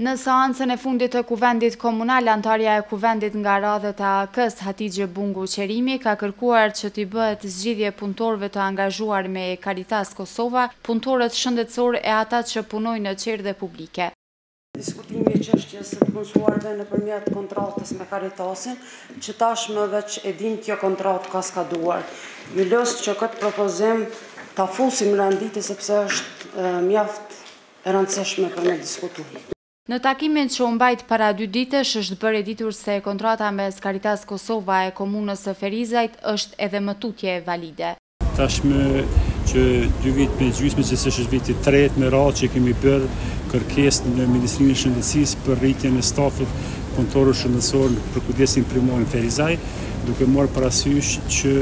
Në seancën e fundit të Kuvendit Komunal, anëtarja e Kuvendit nga radhët e AAK-së, Hatixhe Bungu Qerimi, ka kërkuar që t'i bëhet zgjidhje punëtorëve të angazhuar me Caritas Kosova, punëtorët shëndetësorë e ata që punojnë në çerdhe publike. Diskutimi i çështjes së të punësuarve nëpërmjet kontratës me Caritasin, që tashmë veç e dimë kjo kontratë ka skaduar. Ju lus që këtë propozim ta fusim në rend dite sepse është mjaft e rëndësishme për me diskutu. Në takimin që u mbajt para dy ditësh është bërë e ditur se kontrata mes Caritas Kosova e Komunës së Ferizajt është edhe më tutje valide. Tashmë që dy vite e gjysmë gjë që është viti i tretë me radhë që kemi bërë kërkesë në Ministrinë e Shëndetësisë për rritjen e stafit punëtorëve shëndetësorë për kujdesin primar në Ferizaj. duke marrë parasysh që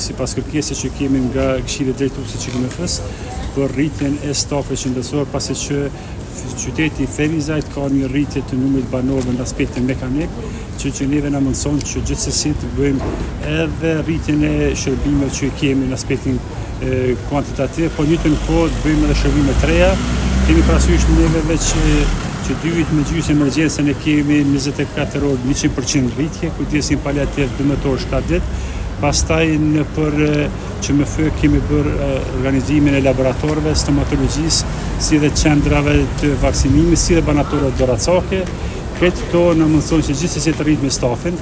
sipas kërkesës që kemi nga Këshilli Drejtues i QKMF-së për rritjen e stafit shëndetësor pasi që qyteti i Ferizajt ka një rritje të numrit të banorëve në aspektin mekanik gjë që neve na mundëson që gjithsesi të bëjmë edhe rritjen e shërbimeve që kemi në aspektin kuantitativ, por në njëjtën kohë të bëjmë edhe shërbime të reja. Kemi parasysh ne veç që dy vjet e gjysë emergjencën e kemi 24 orë 100% rritje, kujdesin paliativ 12 orë 7 ditë, pastaj nëpër QMF kemi bërë organizimin e laboratorëve, stomatologjisë, si dhe qendrave të vaksinimit, si dhe ambulantave doracake, krejt këto na mundëson që gjithsesi të rrisim edhe stafin,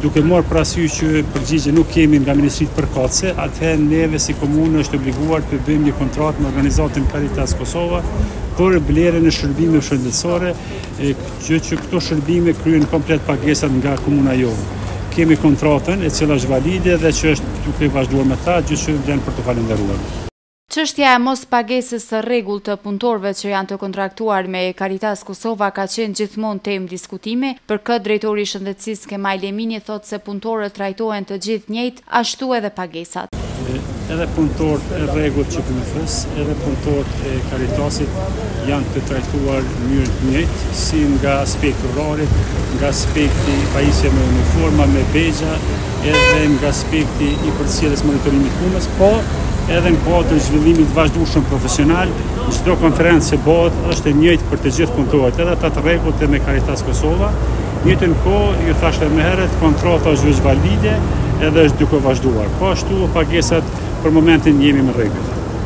Duke marrë parasysh që përgjigje nuk kemi nga ministritë përkatëse, atëherë neve si komunë është obliguar të bëjmë një kontratë me organizatën Caritas Kosova për blerjen e shërbimeve shëndetësore, gjë që këto shërbime kryhen komplet pagesat nga komuna jonë. Kemi kontratën e cila është valide dhe që është duke vazhduar me ta, gjë që vlen për t'u falënderuar. Çështja e mospagesës së rregullt të punëtorëve që janë të kontraktuar me Caritas Kosova ka qenë gjithmonë temë diskutimi. Për këtë drejtori i shëndetësisë Qemajl Emini thotë se punëtorët trajtohen të gjithë njëjtë, ashtu edhe pagesat. Edhe punëtorët e rregullt të QKMF-së, edhe punëtorët e Caritasit janë të trajtuar në mënyrë të njëjtë, si nga aspekti i orarit, nga aspekti i pajisjes me uniforma, me bexha, edhe nga aspekti i përcjelljes monitorimit të punës, por edhe në kuadër të zhvillimit të vazhdueshëm profesional, çdo konferencë që bëhet është e njëjtë për të gjithë punëtorët, edhe ata të rregullt dhe me Caritas Kosova. Njëjtën kohë, ju thashë edhe më herët, kontrata është veç valide edhe është duke vazhduar. Po ashtu pagesat për momentin jemi në rregull.